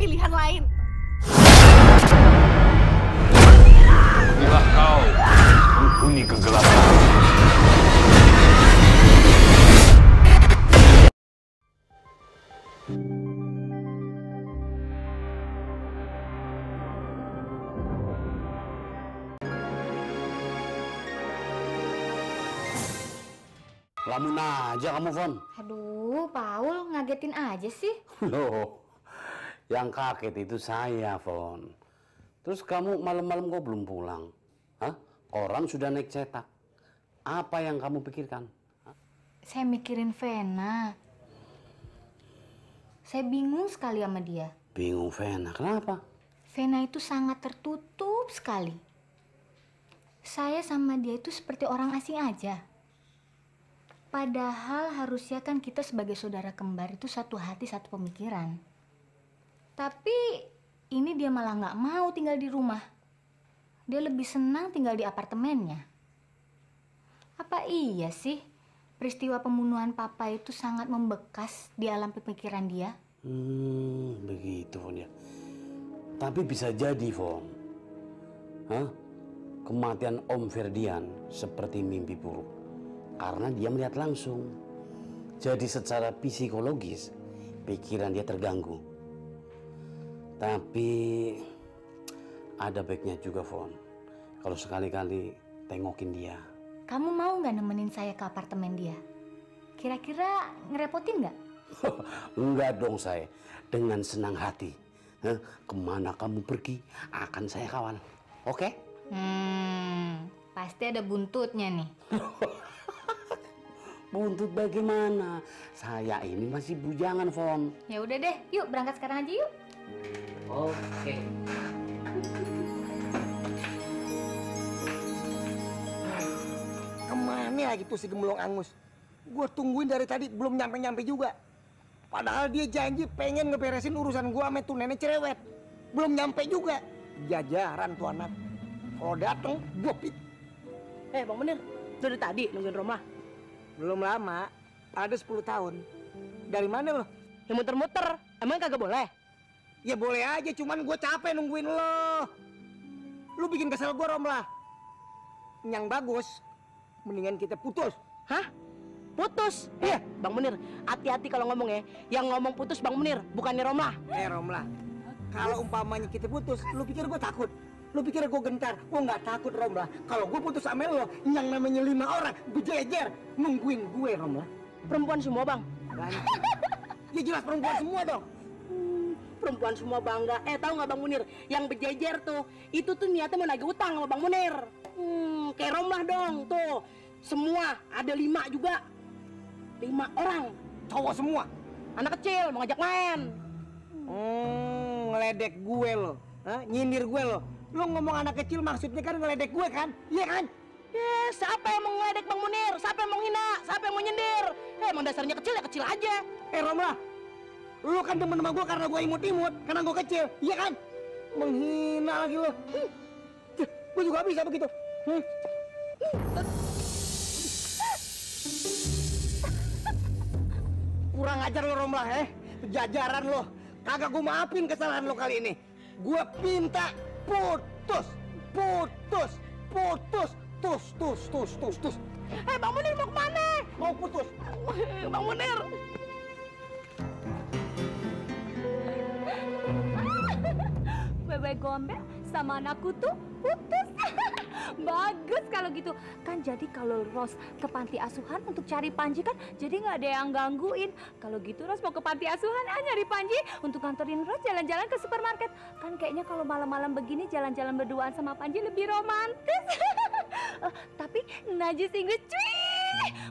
pilihan lain. Inilah kau, penghuni kegelapan. Lamun aja kamu, Fon. Aduh, Paul ngagetin aja sih. Loh, yang kaget itu saya, Fon. Terus kamu malam-malam kok belum pulang? Hah? Orang sudah naik cetak. Apa yang kamu pikirkan? Saya mikirin Vena. Saya bingung sekali sama dia. Bingung, Vena. Kenapa? Vena itu sangat tertutup sekali. Saya sama dia itu seperti orang asing aja. Padahal harusnya kan kita sebagai saudara kembar itu satu hati satu pemikiran. Tapi ini dia malah nggak mau tinggal di rumah. Dia lebih senang tinggal di apartemennya. Apa iya sih peristiwa pembunuhan papa itu sangat membekas di alam pemikiran dia? Hmm, begitu, Fon ya. Tapi bisa jadi, Fon. Hah? Kematian Om Ferdian seperti mimpi buruk. Karena dia melihat langsung. Jadi secara psikologis, pikiran dia terganggu. Tapi ada baiknya juga, Fon. Kalau sekali-kali tengokin dia. Kamu mau nggak nemenin saya ke apartemen dia? Kira-kira ngerepotin nggak? Enggak dong saya, dengan senang hati. Hah? Ke mana kamu pergi, akan saya kawal. Oke? Hmm, pasti ada buntutnya nih. Buntut bagaimana? Saya ini masih bujangan, Fon. Ya udah deh, yuk berangkat sekarang aja yuk. Oke. Ke mana lagi tuh si gemulung angus? Gue tungguin dari tadi belum nyampe-nyampe juga. Padahal dia janji pengen ngeberesin urusan gua sama tuh nenek cerewet. Belum nyampe juga. Jajaran tuh anak. Kalau dateng, gua pit. Eh, Bang Menir, dari tadi nungguin Roma. Belum lama, ada 10 tahun. Dari mana lo? Ya muter-muter, emang kagak boleh? Ya boleh aja, cuman gue capek nungguin lo. Lu bikin kesel gue, Rom lah. Yang bagus, mendingan kita putus. Hah? Putus? Iya, Bang Menir, hati-hati kalau ngomong ya. Yang ngomong putus Bang Menir, bukannya Romlah. Eh, Rom lah. Kalau umpamanya kita putus, lu pikir gue takut? Lu pikir gue gentar? Gue nggak takut, Rom lah. Kalau gue putus sama lo, yang namanya lima orang, berjejer nungguin gue, Rom lah. Perempuan semua, Bang. Kan? ya jelas perempuan semua dong. Perempuan semua bangga. Eh, tahu nggak Bang Munir? Yang berjejer tuh, itu tuh niatnya mau nagih utang sama Bang Munir. Hmm, kayak Romlah dong, tuh. Semua, ada lima juga. Lima orang. Cowok semua. Anak kecil, mau ngajak main. Hmm, ngeledek gue lo. Hah? Nyindir gue lo. Lo ngomong anak kecil maksudnya kan ngeledek gue kan? Iya kan? Eh, siapa yang mau ngeledek Bang Munir? Siapa yang mau hina? Siapa yang mau nyindir? Eh, emang dasarnya kecil ya kecil aja. Eh Romlah, lo kan temen sama gue karena gue imut-imut, karena gue kecil, iya kan? Menghina lagi lo. Hmm. Gue juga bisa begitu. Hmm. Kurang ajar lo Romlah, eh. Jajaran lo. Kagak gue maafin kesalahan lo kali ini. Gue minta putus, putus, putus, tus, tus, tus, tus, tus. Eh, Bang Munir mau ke mana? Mau putus. Bang Munir. Wewe gombel sama anakku tuh putus. Bagus kalau gitu. Kan jadi kalau Ros ke panti asuhan untuk cari Panji kan jadi nggak ada yang gangguin. Kalau gitu Ros mau ke panti asuhan ah nyari Panji untuk nganterin Ros jalan-jalan ke supermarket. Kan kayaknya kalau malam-malam begini jalan-jalan berduaan sama Panji lebih romantis. Eh, tapi najis Inggris cuy.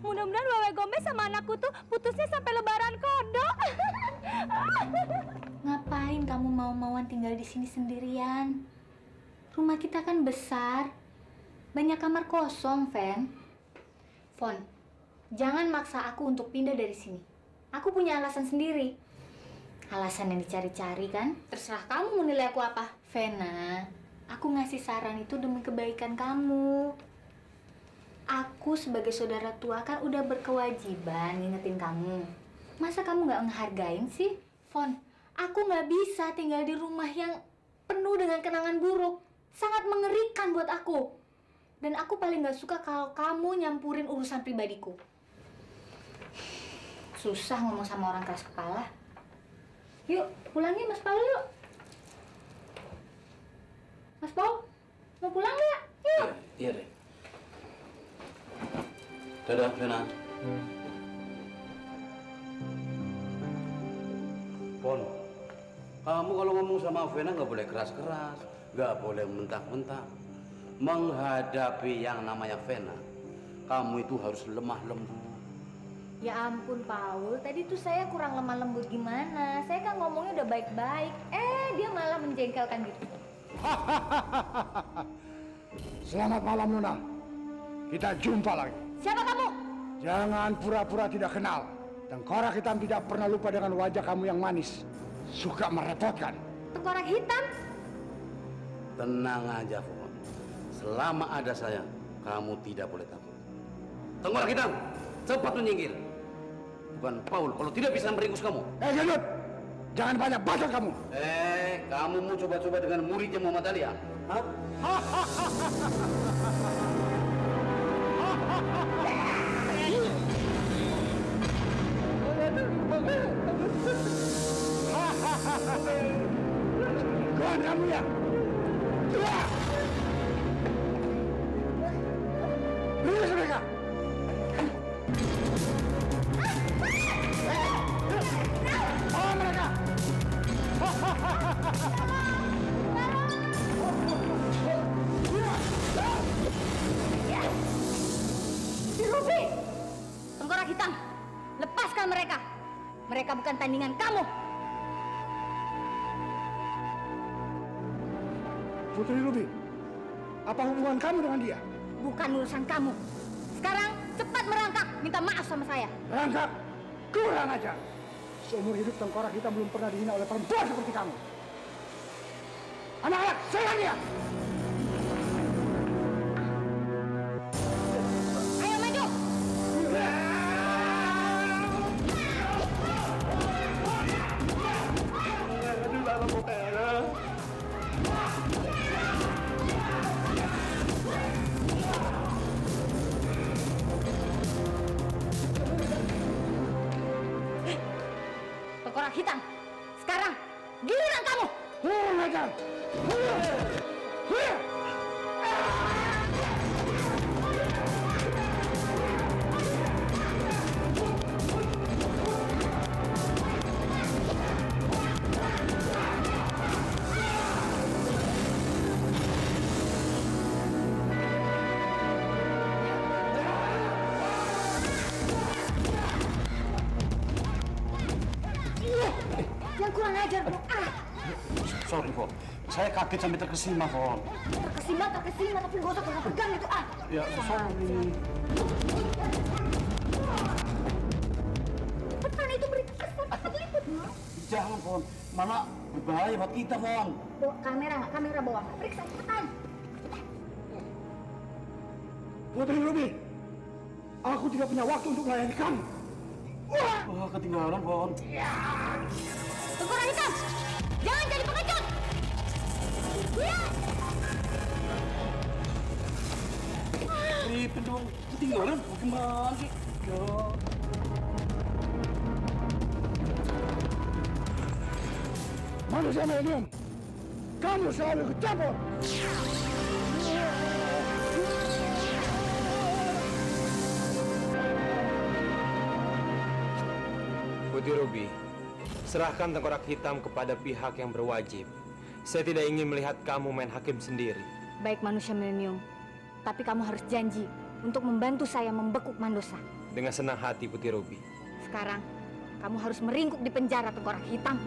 Mudah-mudahan Wewe gombel sama anakku tuh putusnya sampai lebaran kodok. Ngapain kamu mau-mauan tinggal di sini sendirian? Rumah kita kan besar. Banyak kamar kosong, Fen. Fon, jangan maksa aku untuk pindah dari sini. Aku punya alasan sendiri. Alasan yang dicari-cari kan? Terserah kamu mau nilai aku apa. Vena, aku ngasih saran itu demi kebaikan kamu. Aku sebagai saudara tua kan udah berkewajiban ngingetin kamu. Masa kamu nggak ngehargain sih? Fon, Aku nggak bisa tinggal di rumah yang penuh dengan kenangan buruk. Sangat mengerikan buat aku. Dan aku paling nggak suka kalau kamu nyampurin urusan pribadiku. Susah ngomong sama orang keras kepala. Yuk, pulangin Mas Paul yuk. Mas Paul, mau pulang nggak? Yuk. Iya deh. Dadah, Vena. Pon, kamu kalau ngomong sama Vena nggak boleh keras-keras, nggak boleh mentak-mentak. Menghadapi yang namanya Vena, kamu itu harus lemah lembut. Ya ampun Paul, tadi tuh saya kurang lemah lembut gimana? Saya kan ngomongnya udah baik-baik. Eh, dia malah menjengkelkan gitu. Selamat malam Nona. Kita jumpa lagi. Siapa kamu? Jangan pura-pura tidak kenal. Tengkorak hitam tidak pernah lupa dengan wajah kamu yang manis. Suka merepotkan. Tengkorak hitam? Tenang aja, Fon. Selama ada saya, kamu tidak boleh takut. Tengkorak hitam, cepat menyingkir. Bukan Paul, kalau tidak bisa meringkus kamu. Eh Gendut, jangan banyak bacot kamu. Eh, kamu mau coba-coba dengan muridnya Muhammad Ali ya? Hah? Kawan kamu ya. Dua. Ringkus mereka. Bawa mereka. Si Ruby! Tengkorak hitam, lepaskan mereka. Mereka bukan tandingan kamu. Putri Ruby, apa hubungan kamu dengan dia? Bukan urusan kamu. Sekarang cepat merangkak, minta maaf sama saya. Rangkap, kurang aja. Seumur hidup tengkorak kita belum pernah dihina oleh perempuan seperti kamu. Anak-anak, serang dia! Kaget sampai terkesima, Fon. terkesima, terkesima, tapi gak usah pegang-pegang itu. Ah, Ya, sorry. cepetan itu beri kesan, cepat liput. Jangan, Fon. Mana berbahaya buat kita, Fon. Bawa kamera, kamera bawa. Periksa, cepetan. Putri Ruby, aku tidak punya waktu untuk melayani kamu. Wah, ketinggalan, Fon. Tengkorak hitam, jangan jadi pengecut. Ripin dong. Ketinggalan, gimana sih? Ya. Manusia milenium, kamu selalu ikut campur. Putih Ruby, serahkan tengkorak hitam kepada pihak yang berwajib. Saya tidak ingin melihat kamu main hakim sendiri. Baik manusia milenium, tapi kamu harus janji untuk membantu saya membekuk Mandosa. Dengan senang hati Putih Ruby. Sekarang, kamu harus meringkuk di penjara tengkorak hitam.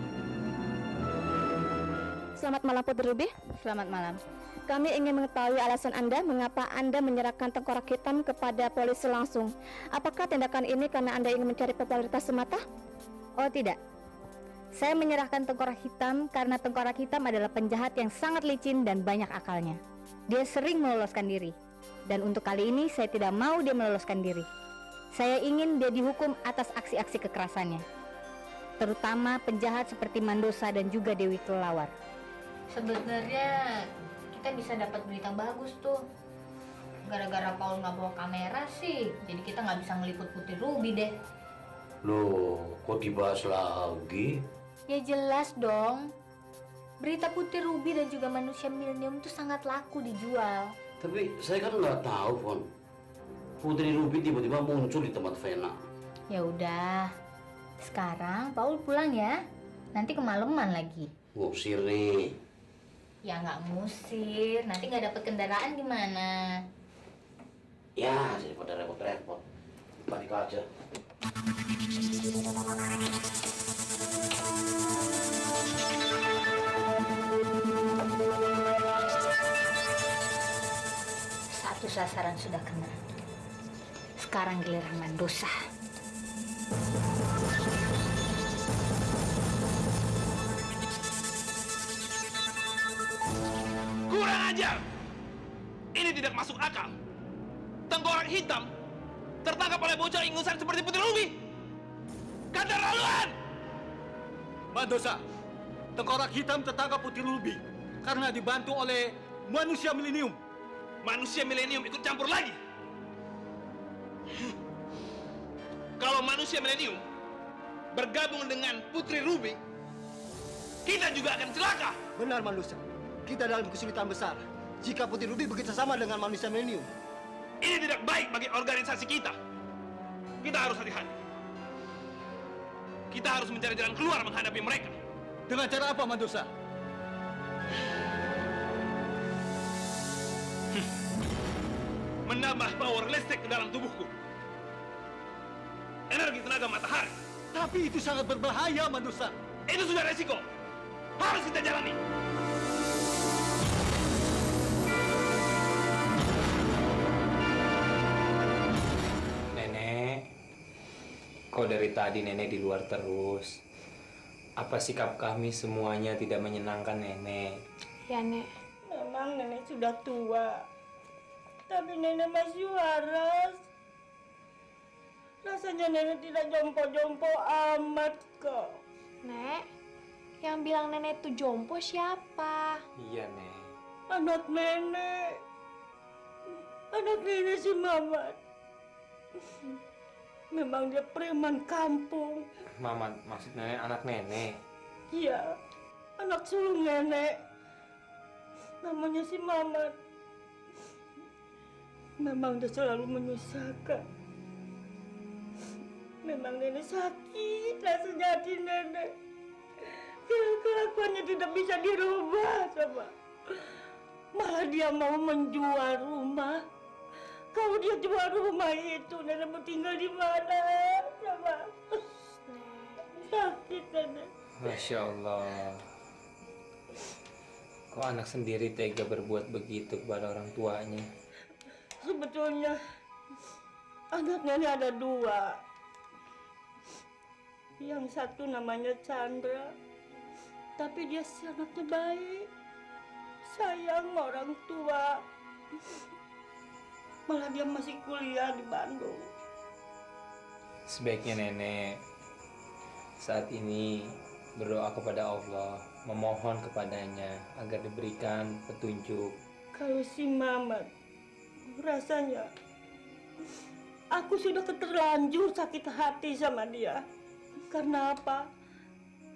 Selamat malam Putri Ruby. Selamat malam. Kami ingin mengetahui alasan Anda mengapa Anda menyerahkan tengkorak hitam kepada polisi langsung. Apakah tindakan ini karena Anda ingin mencari popularitas semata? Oh tidak. Saya menyerahkan tengkorak hitam karena tengkorak hitam adalah penjahat yang sangat licin dan banyak akalnya. Dia sering meloloskan diri. Dan untuk kali ini saya tidak mau dia meloloskan diri. Saya ingin dia dihukum atas aksi-aksi kekerasannya. terutama penjahat seperti Mandosa dan juga Dewi Kelawar. Sebenarnya kita bisa dapat berita bagus tuh. Gara-gara Paul nggak bawa kamera sih, jadi kita nggak bisa ngeliput Putri Ruby deh. Loh, kok dibahas lagi? Ya jelas dong. Berita Putri Ruby dan juga manusia milenium itu sangat laku dijual. Tapi saya kan nggak tahu, Fon. Putri Ruby tiba-tiba muncul di tempat Vena. Ya udah. Sekarang Paul pulang ya. Nanti kemalaman lagi. Ngusir nih. Ya nggak ngusir, nanti nggak dapet kendaraan gimana? Ya, daripada repot-repot. Balik aja. Sasaran sudah kena. Sekarang giliran Mandosa. Kurang ajar! Ini tidak masuk akal. Tengkorak hitam tertangkap oleh bocah ingusan seperti Putri Ruby. Keterlaluan! Mandosa, tengkorak hitam tertangkap Putri Ruby karena dibantu oleh manusia milenium. Manusia milenium ikut campur lagi. Kalau manusia milenium bergabung dengan Putri Ruby, kita juga akan celaka. Benar Mandosa. Kita dalam kesulitan besar. Jika Putri Ruby bekerja sama dengan manusia milenium. Ini tidak baik bagi organisasi kita. Kita harus hati-hati. Kita harus mencari jalan keluar menghadapi mereka. Dengan cara apa, Mandosa? Menambah power listrik ke dalam tubuhku. Energi tenaga matahari. Tapi itu sangat berbahaya, Mandosa. Itu sudah resiko. Harus kita jalani. Nenek, kok dari tadi nenek di luar terus? Apa sikap kami semuanya tidak menyenangkan nenek? Ya, Nek. Memang nenek sudah tua. Tapi nenek masih waras. Rasanya nenek tidak jompo-jompo amat kok. Nek, yang bilang nenek itu jompo siapa? Iya, Nek. Anak nenek. Anak nenek si Mamat. Memang dia preman kampung. Mama, maksud nenek anak nenek. Iya, anak sulung nenek. Namanya si Mamat. Memang dia selalu menyusahkan. Memang nenek sakit rasanya hati nenek. Kelakuannya tidak bisa dirubah sama. Malah dia mau menjual rumah. Kalau dia jual rumah itu, nenek mau tinggal di mana? Coba. Sakit nenek. Masya Allah. Kok anak sendiri tega berbuat begitu kepada orang tuanya? Sebetulnya anak nenek ada dua. Yang satu namanya Chandra, tapi dia sangatnya baik, sayang orang tua. Malah dia masih kuliah di Bandung. Sebaiknya nenek saat ini berdoa kepada Allah, memohon kepadanya agar diberikan petunjuk. Kalau si Mamat, rasanya aku sudah keterlanjur sakit hati sama dia. Karena apa?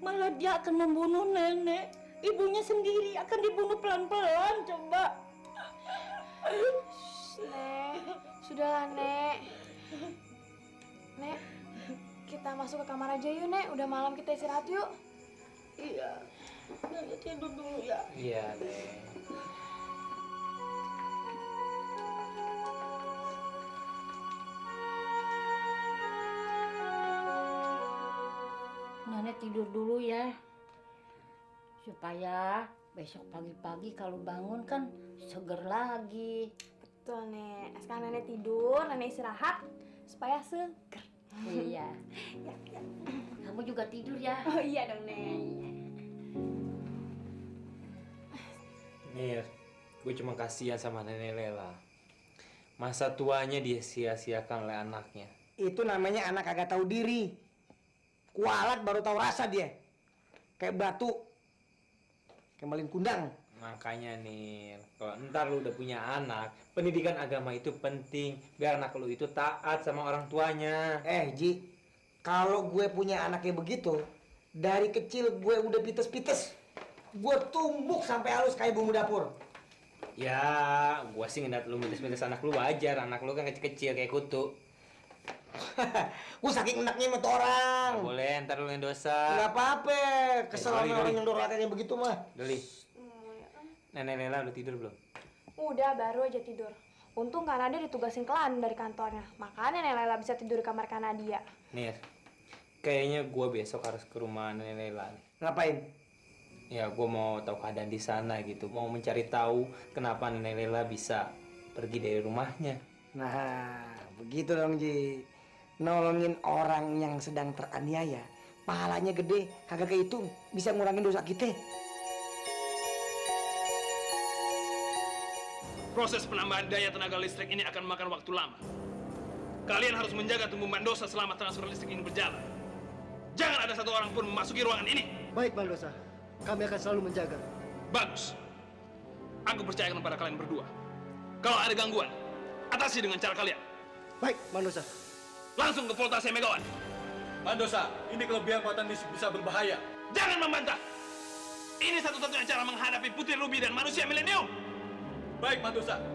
Malah dia akan membunuh nenek. Ibunya sendiri akan dibunuh pelan-pelan, coba. Nek, sudahlah Nek. Nek, kita masuk ke kamar aja yuk Nek. Udah malam kita istirahat yuk. Iya, nenek tidur dulu ya. Iya, Nek. Tidur dulu ya. Supaya besok pagi-pagi kalau bangun kan seger lagi. Betul Nek. Sekarang Nenek tidur, Nenek istirahat supaya seger. Iya. Ya, ya. Kamu juga tidur ya. Oh iya dong Nek. Mir, gue cuma kasihan sama nenek Lela. Masa tuanya dia sia-siakan oleh anaknya. Itu namanya anak kagak tahu diri. Kualat baru tahu rasa dia. Kayak batu. Kayak malin kundang. Makanya nih, kalau ntar lu udah punya anak, pendidikan agama itu penting biar anak lu itu taat sama orang tuanya. Eh, Ji, kalau gue punya anak kayak begitu, dari kecil gue udah pites-pites. Gue tumbuk sampai halus kayak bumbu dapur. Ya, gua sih ngeliat lu minta-minta anak lu wajar, anak lu kan kecil-kecil kayak kutu. gue saking enaknya sama orang. Nggak boleh, ntar lu yang dosa. Nggak apa-apa, kesel Eh, sama orang yang dorlatannya begitu mah. Doli. Nenek Lela udah tidur belum? Udah, baru aja tidur. Untung Kak Nadia ditugasin London dari kantornya. Makanya Nenek Lela bisa tidur di kamar Kak Nadia. Nih, kayaknya gua besok harus ke rumah Nenek Lela nih. Ngapain? Ya, gua mau tahu keadaan di sana gitu. Mau mencari tahu kenapa Nenek Lela bisa pergi dari rumahnya. Nah, begitu dong Ji. Nolongin orang yang sedang teraniaya. Pahalanya gede, kagak kehitung. Bisa ngurangin dosa kita. Proses penambahan daya tenaga listrik ini akan memakan waktu lama. Kalian harus menjaga tumbuh Mandosa selama transfer listrik ini berjalan. Jangan ada satu orang pun memasuki ruangan ini. Baik, Mandosa. Kami akan selalu menjaga. Bagus. Aku percayakan kepada kalian berdua. Kalau ada gangguan, atasi dengan cara kalian. Baik, Mandosa. Langsung ke voltase megawatt. Mandosa, ini kelebihan muatan listrik bisa berbahaya. Jangan membantah. Ini satu-satunya cara menghadapi Putri Ruby dan manusia milenium. Baik, Mandosa.